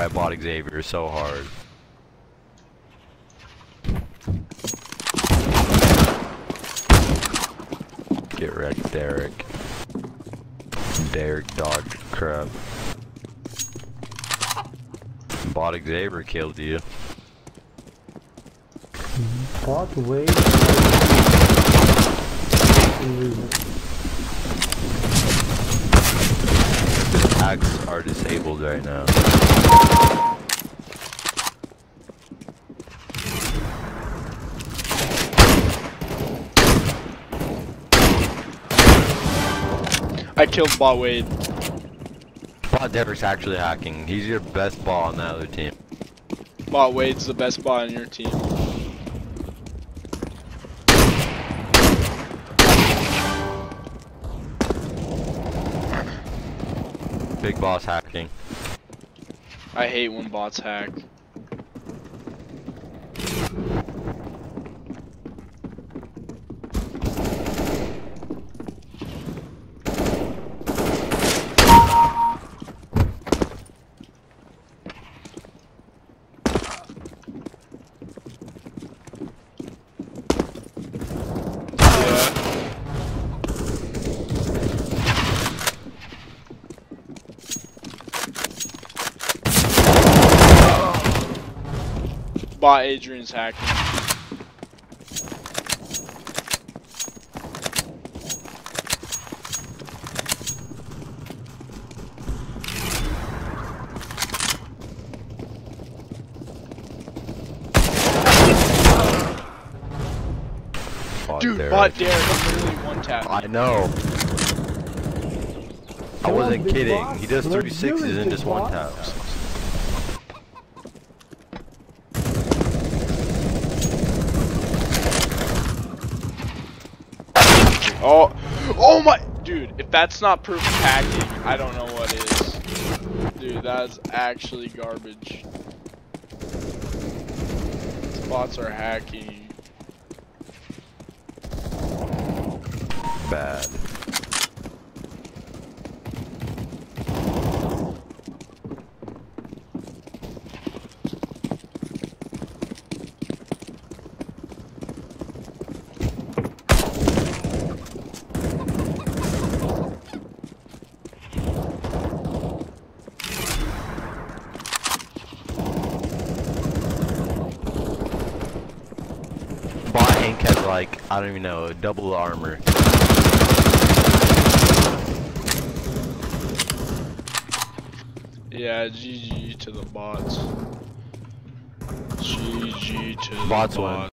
by bought Xavier so hard. Get wrecked, Derek. Derek dodged crap. Bot Xavier killed you. Bot way. Are disabled right now. I killed Bot Wade. Bot Derek's actually hacking. He's your best bot on that other team. Bot Wade's the best bot on your team. Big boss hacking. I hate when bots hack. Yeah. Bot Adrian's hacking. Bot Dude, Derek. bot Derek literally one tap. I know. I wasn't kidding. He does Let's 36s do it, and just one boss. taps. Oh, oh my, dude! If that's not proof of hacking, I don't know what is. Dude, that's actually garbage. Bots are hacking. Bad. Bot Hank has like, I don't even know, double armor. Yeah, GG to the bots. GG to the Bots bots. win.